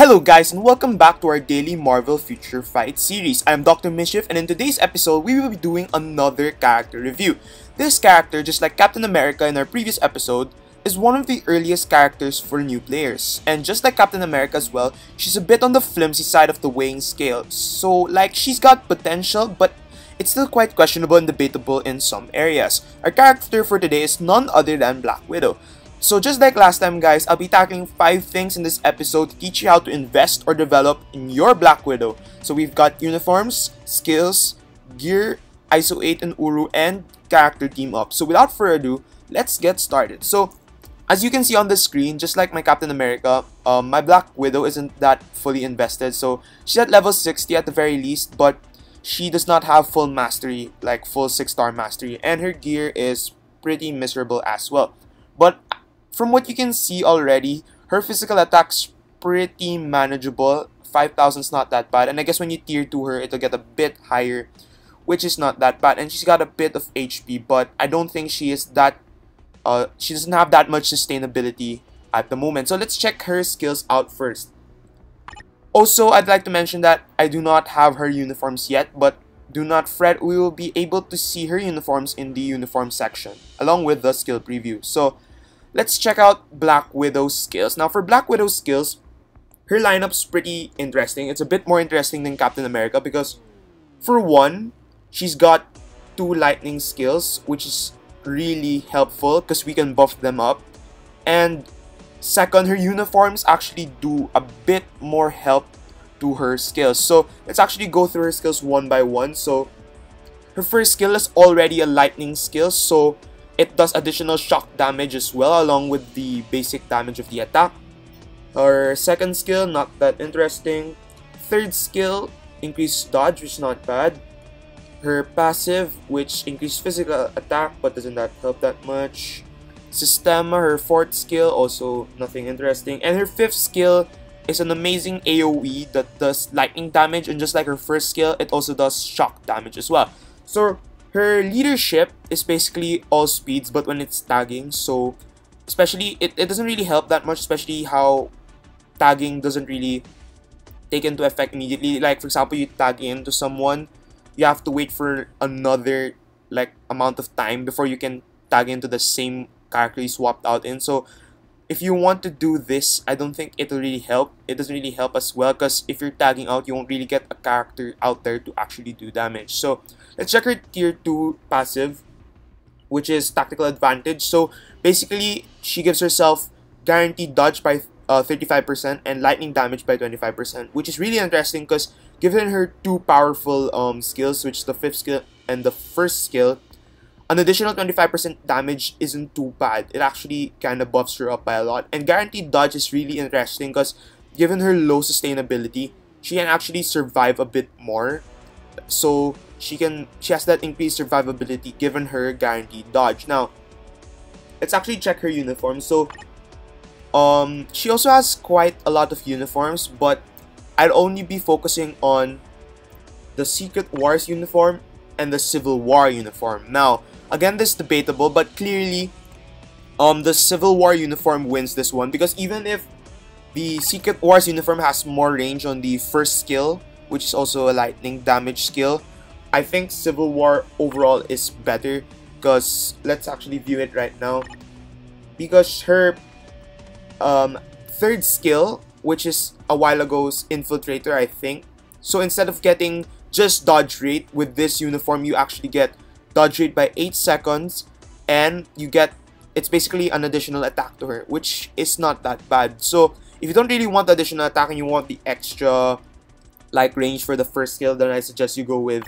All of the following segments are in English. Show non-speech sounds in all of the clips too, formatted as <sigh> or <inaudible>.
Hello guys and welcome back to our daily Marvel Future Fight series. I am Dr. Mischief and in today's episode we will be doing another character review. This character, just like Captain America in our previous episode, is one of the earliest characters for new players. And just like Captain America as well, she's a bit on the flimsy side of the weighing scale. So like she's got potential but it's still quite questionable and debatable in some areas. Our character for today is none other than Black Widow. So just like last time guys, I'll be tackling 5 things in this episode to teach you how to invest or develop in your Black Widow. So we've got uniforms, skills, gear, ISO 8 and Uru, and character team up. So without further ado, let's get started. So as you can see on the screen, just like my Captain America, um, my Black Widow isn't that fully invested. So she's at level 60 at the very least, but she does not have full mastery, like full 6 star mastery. And her gear is pretty miserable as well. But from what you can see already, her physical attack's pretty manageable. 5,000 is not that bad. And I guess when you tier 2 her, it'll get a bit higher, which is not that bad. And she's got a bit of HP, but I don't think she is that... Uh, she doesn't have that much sustainability at the moment. So let's check her skills out first. Also, I'd like to mention that I do not have her uniforms yet, but do not fret, we will be able to see her uniforms in the uniform section, along with the skill preview. So, let's check out Black Widow's skills. Now for Black Widow's skills, her lineup's pretty interesting. It's a bit more interesting than Captain America because for one, she's got two lightning skills, which is really helpful because we can buff them up. And second, her uniforms actually do a bit more help to her skills. So let's actually go through her skills one by one. So her first skill is already a lightning skill. So it does additional shock damage as well along with the basic damage of the attack. Our second skill, not that interesting. Third skill, increased dodge, which is not bad. Her passive, which increased physical attack, but doesn't that help that much. Systema, her fourth skill, also nothing interesting. And her fifth skill is an amazing AoE that does lightning damage, and just like her first skill, it also does shock damage as well. So her leadership is basically all speeds, but when it's tagging, so especially it, it doesn't really help that much, especially how tagging doesn't really take into effect immediately. Like for example, you tag into someone, you have to wait for another like amount of time before you can tag into the same character you swapped out in. So if you want to do this, I don't think it'll really help. It doesn't really help as well because if you're tagging out, you won't really get a character out there to actually do damage. So let's check her tier 2 passive, which is tactical advantage. So basically, she gives herself guaranteed dodge by uh, 35% uh, and lightning damage by 25%, which is really interesting because given her two powerful um, skills, which is the fifth skill and the first skill, an additional 25% damage isn't too bad. It actually kind of buffs her up by a lot. And guaranteed dodge is really interesting because given her low sustainability, she can actually survive a bit more. So she can she has that increased survivability given her guaranteed dodge. Now, let's actually check her uniform. So um she also has quite a lot of uniforms, but I'd only be focusing on the Secret Wars uniform and the Civil War uniform. Now, Again, this is debatable, but clearly, um, the Civil War uniform wins this one because even if the Secret Wars uniform has more range on the first skill, which is also a lightning damage skill, I think Civil War overall is better because let's actually view it right now. Because her um, third skill, which is a while ago's Infiltrator, I think. So instead of getting just dodge rate with this uniform, you actually get dodge rate by 8 seconds, and you get, it's basically an additional attack to her, which is not that bad. So, if you don't really want the additional attack and you want the extra, like, range for the first skill, then I suggest you go with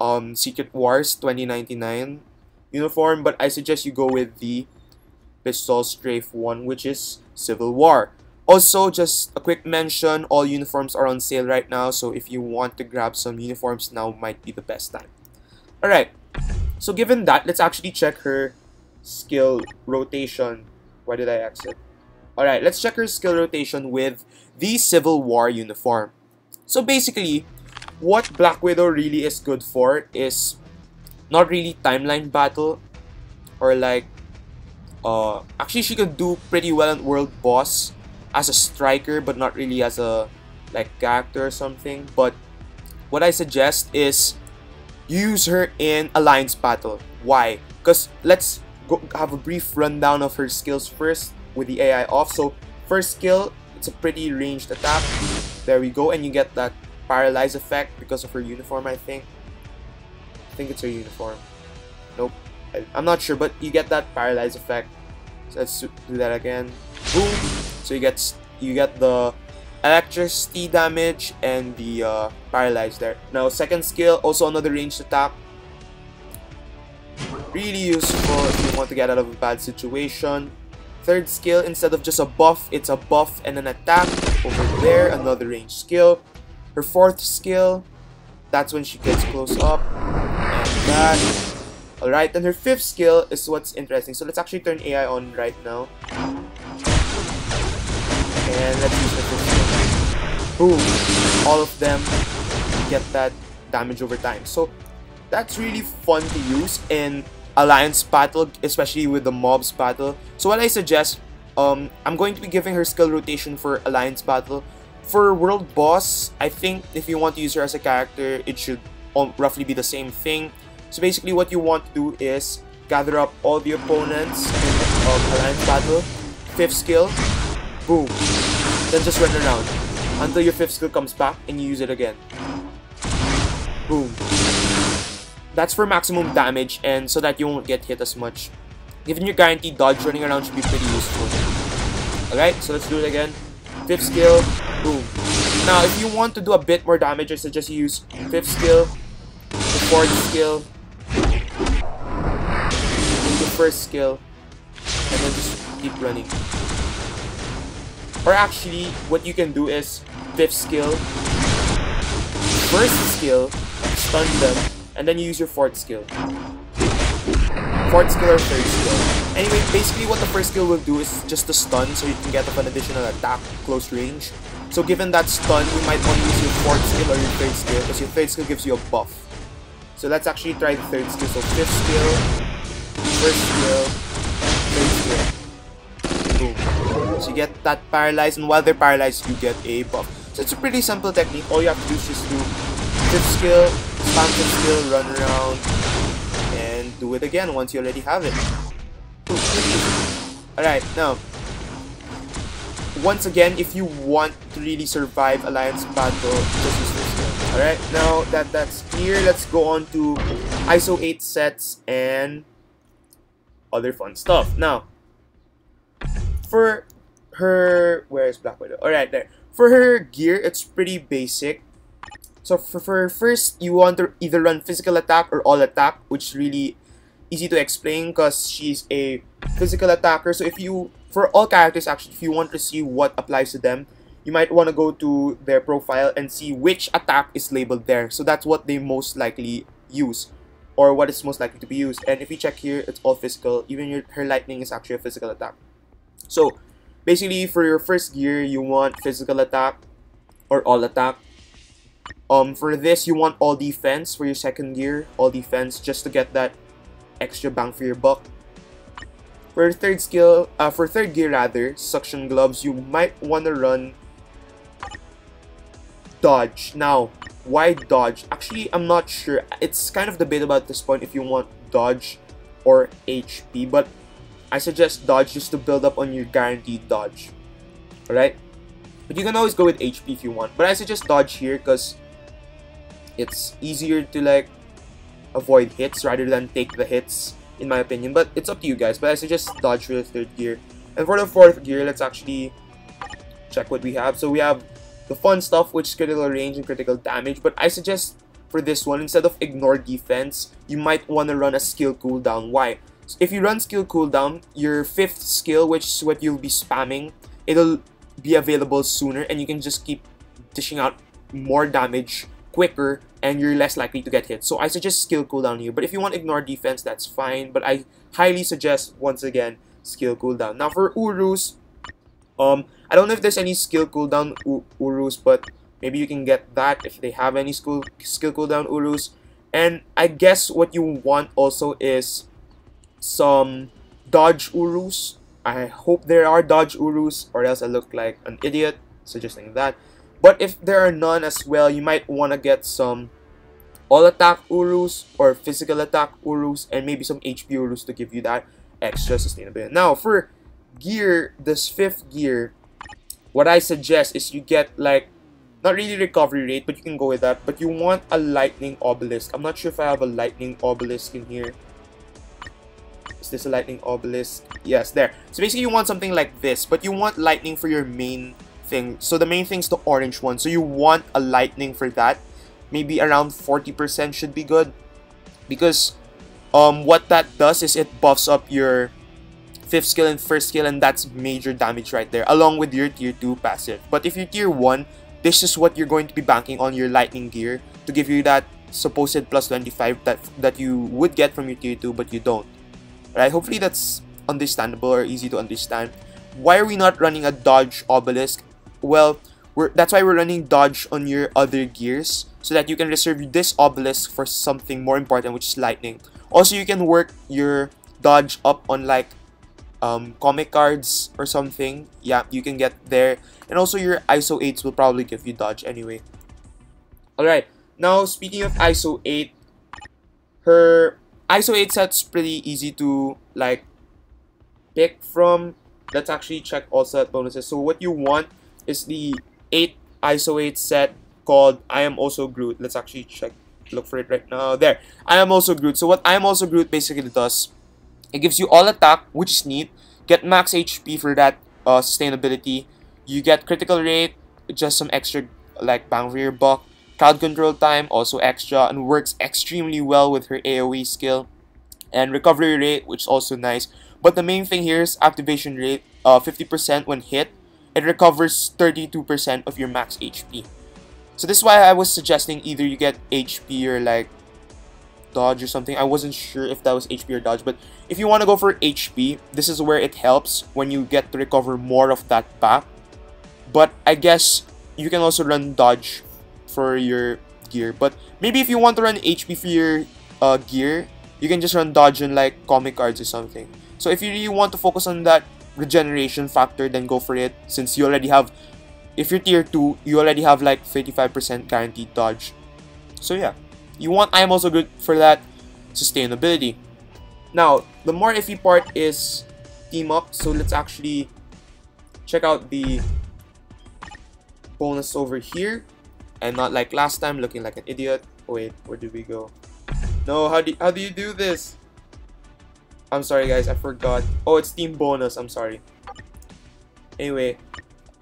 um, Secret Wars 2099 uniform, but I suggest you go with the Pistol Strafe one, which is Civil War. Also, just a quick mention, all uniforms are on sale right now, so if you want to grab some uniforms, now might be the best time. Alright, so given that, let's actually check her skill rotation. Why did I exit? Alright, let's check her skill rotation with the Civil War uniform. So basically, what Black Widow really is good for is not really timeline battle or like uh actually she can do pretty well in world boss as a striker, but not really as a like character or something. But what I suggest is use her in alliance battle. Why? Because let's go have a brief rundown of her skills first with the AI off. So first skill, it's a pretty ranged attack. There we go, and you get that paralyze effect because of her uniform, I think. I think it's her uniform. Nope. I, am not sure, but you get that paralyze effect. So let's do that again. Boom! So you get you get the electricity damage and the uh, paralyze there. Now second skill, also another ranged attack. Really useful if you want to get out of a bad situation. Third skill, instead of just a buff, it's a buff and an attack. Over there, another ranged skill. Her fourth skill, that's when she gets close up. And that. Alright, then her fifth skill is what's interesting. So let's actually turn AI on right now. And let's use the fifth skill. Boom! All of them get that damage over time. So that's really fun to use in alliance battle, especially with the mobs battle. So what I suggest, um, I'm going to be giving her skill rotation for alliance battle. For world boss, I think if you want to use her as a character, it should roughly be the same thing. So basically what you want to do is gather up all the opponents in um, alliance battle, fifth skill, boom, then just run around until your fifth skill comes back and you use it again. Boom. That's for maximum damage and so that you won't get hit as much. Given your guaranteed dodge, running around should be pretty useful. Alright, so let's do it again. Fifth skill, boom. Now, if you want to do a bit more damage, I suggest you use fifth skill, the fourth skill, the first skill and then just keep running. Or actually, what you can do is fifth skill, first skill, stun them, and then you use your fourth skill. Fourth skill or third skill. Anyway, basically what the first skill will do is just to stun so you can get up an additional attack close range. So given that stun, you might want to use your fourth skill or your third skill because your third skill gives you a buff. So let's actually try the third skill. So fifth skill, First skill, third skill. Boom. So you get that paralyzed, and while they're paralyzed, you get a buff. So it's a pretty simple technique. All you have to do is just do fifth skill, spam fifth skill, run around, and do it again once you already have it. Alright, now, once again, if you want to really survive Alliance battle, just use this skill. Alright, now that that's clear, let's go on to ISO 8 sets and other fun stuff. Now, for her, where is Black Widow? Alright, there. For her gear, it's pretty basic. So for, for first, you want to either run physical attack or all attack, which is really easy to explain because she's a physical attacker. So if you, for all characters actually, if you want to see what applies to them, you might want to go to their profile and see which attack is labeled there. So that's what they most likely use or what is most likely to be used. And if you check here, it's all physical. Even your, her lightning is actually a physical attack. So basically for your first gear, you want physical attack or all attack. Um, for this, you want all defense for your second gear, all defense, just to get that extra bang for your buck. For third skill, uh, for third gear rather, suction gloves, you might want to run dodge. Now, why dodge? Actually, I'm not sure. It's kind of debatable at this point if you want dodge or HP, but I suggest dodge just to build up on your guaranteed dodge. Alright? But you can always go with HP if you want. But I suggest dodge here because it's easier to like avoid hits rather than take the hits in my opinion. But it's up to you guys. But I suggest dodge for the third gear. And for the fourth gear, let's actually check what we have. So we have the fun stuff which is critical range and critical damage but I suggest for this one instead of ignore defense you might want to run a skill cooldown why so if you run skill cooldown your fifth skill which is what you'll be spamming it'll be available sooner and you can just keep dishing out more damage quicker and you're less likely to get hit so I suggest skill cooldown here but if you want ignore defense that's fine but I highly suggest once again skill cooldown now for Urus um, I don't know if there's any skill cooldown Urus, but maybe you can get that if they have any skill skill cooldown Urus. And I guess what you want also is some dodge Urus. I hope there are dodge Urus or else I look like an idiot suggesting that. But if there are none as well, you might want to get some all attack Urus or physical attack Urus and maybe some HP Urus to give you that extra sustainability. Now for gear, this fifth gear, what I suggest is you get like not really recovery rate, but you can go with that. But you want a lightning obelisk. I'm not sure if I have a lightning obelisk in here. Is this a lightning obelisk? Yes, there. So basically you want something like this, but you want lightning for your main thing. So the main thing is the orange one. So you want a lightning for that. Maybe around 40% should be good. Because um, what that does is it buffs up your fifth skill and first skill and that's major damage right there along with your tier 2 passive. But if you're tier 1, this is what you're going to be banking on your lightning gear to give you that supposed plus 25 that that you would get from your tier 2 but you don't. Right? Hopefully that's understandable or easy to understand. Why are we not running a dodge obelisk? Well, that's why we're running dodge on your other gears so that you can reserve this obelisk for something more important which is lightning. Also, you can work your dodge up on like um, comic cards or something. Yeah, you can get there. And also your ISO 8s will probably give you dodge anyway. Alright, now speaking of ISO 8, her ISO 8 set's pretty easy to like pick from. Let's actually check all set bonuses. So what you want is the 8 ISO 8 set called I Am Also Groot. Let's actually check, look for it right now. There, I Am Also Groot. So what I Am Also Groot basically does it gives you all attack, which is neat. Get max HP for that uh, sustainability. You get critical rate, just some extra like bang for your buck. Crowd control time, also extra, and works extremely well with her AoE skill. And recovery rate, which is also nice. But the main thing here is activation rate, 50% uh, when hit. It recovers 32% of your max HP. So this is why I was suggesting either you get HP or like dodge or something. I wasn't sure if that was HP or dodge, but if you want to go for HP, this is where it helps when you get to recover more of that back. But I guess you can also run dodge for your gear. But maybe if you want to run HP for your uh, gear, you can just run dodge and like comic cards or something. So if you really want to focus on that regeneration factor, then go for it since you already have, if you're tier 2, you already have like 35% guaranteed dodge. So yeah. You want I am also Groot for that sustainability. Now, the more iffy part is team up. So let's actually check out the bonus over here. And not like last time looking like an idiot. Oh, wait, where did we go? No, how do, how do you do this? I'm sorry guys, I forgot. Oh, it's team bonus, I'm sorry. Anyway,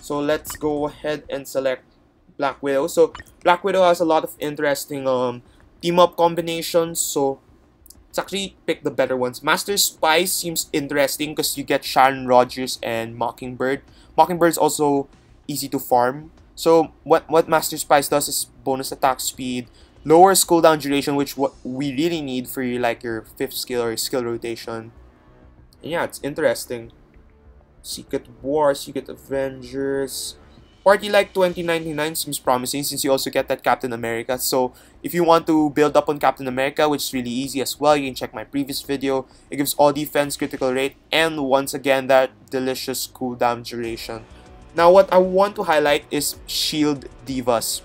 so let's go ahead and select Black Widow. So Black Widow has a lot of interesting um team up combinations. So let's actually pick the better ones. Master Spy seems interesting because you get Sharon Rogers and Mockingbird. Mockingbird is also easy to farm. So what what Master Spice does is bonus attack speed, lowers cooldown duration, which what we really need for your like your fifth skill or skill rotation. And yeah, it's interesting. Secret Wars, you get Avengers. Party like 2099 seems promising since you also get that Captain America. So if you want to build up on Captain America, which is really easy as well, you can check my previous video. It gives all defense, critical rate, and once again that delicious cooldown duration. Now what I want to highlight is Shield Divas.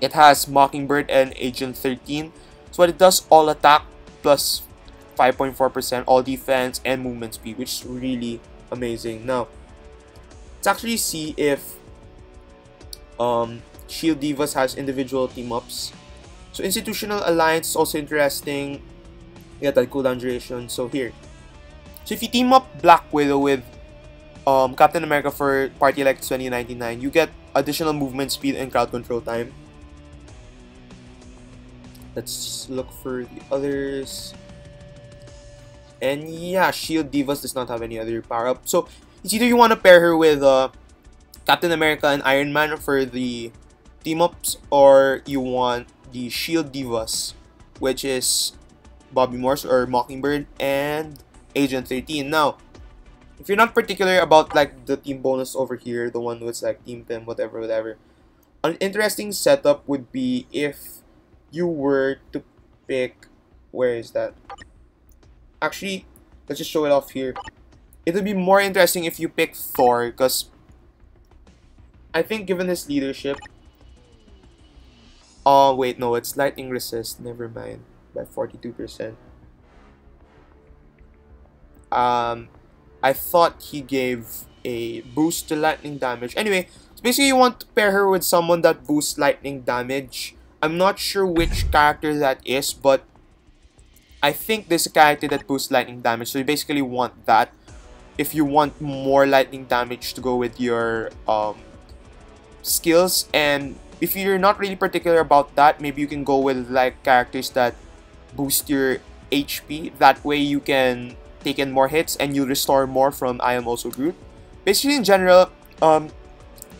It has Mockingbird and Agent 13. So what it does, all attack plus 5.4% all defense and movement speed, which is really amazing. Now, let's actually see if um, Shield Divas has individual team-ups. So Institutional Alliance is also interesting. Get that cooldown duration. So here. So if you team up Black Widow with um, Captain America for Party Elect 2099, you get additional movement speed and crowd control time. Let's look for the others. And yeah, Shield Divas does not have any other power up. So it's either you want to pair her with uh, Captain America and Iron Man for the team-ups or you want the Shield Divas which is Bobby Morse or Mockingbird and Agent 13. Now, if you're not particular about like the team bonus over here, the one with like team pim, whatever, whatever, an interesting setup would be if you were to pick, where is that? Actually, let's just show it off here. it'll be more interesting if you pick Thor, because I think given his leadership... Oh, wait, no, it's lightning resist. Never mind. By 42%. Um, I thought he gave a boost to lightning damage. Anyway, so basically you want to pair her with someone that boosts lightning damage. I'm not sure which character that is, but I think there's a character that boosts lightning damage. So you basically want that. If you want more lightning damage to go with your um, skills. And if you're not really particular about that, maybe you can go with like characters that boost your HP. That way you can take in more hits and you restore more from I am also Groot. Basically in general, um,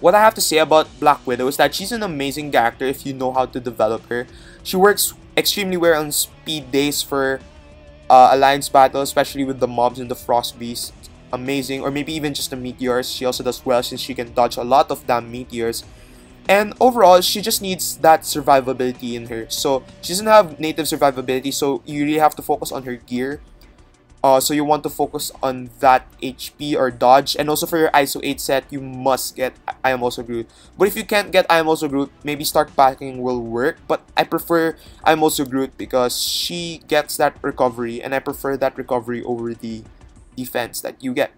what I have to say about Black Widow is that she's an amazing character if you know how to develop her. She works extremely well on speed days for uh, alliance battle, especially with the mobs and the frost beasts. Amazing, or maybe even just the meteors. She also does well since she can dodge a lot of damn meteors. And overall, she just needs that survivability in her. So she doesn't have native survivability, so you really have to focus on her gear uh, so you want to focus on that HP or dodge. And also for your ISO 8 set, you must get I am also Groot. But if you can't get I am also Groot, maybe start packing will work. But I prefer I am also Groot because she gets that recovery. And I prefer that recovery over the defense that you get.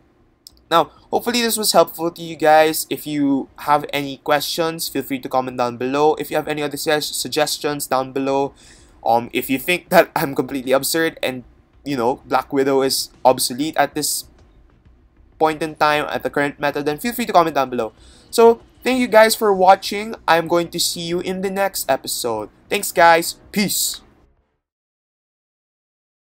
Now, hopefully this was helpful to you guys. If you have any questions, feel free to comment down below. If you have any other suggestions down below. Um, if you think <laughs> that I'm completely absurd and you know, Black Widow is obsolete at this point in time at the current meta, then feel free to comment down below. So, thank you guys for watching. I'm going to see you in the next episode. Thanks guys. Peace.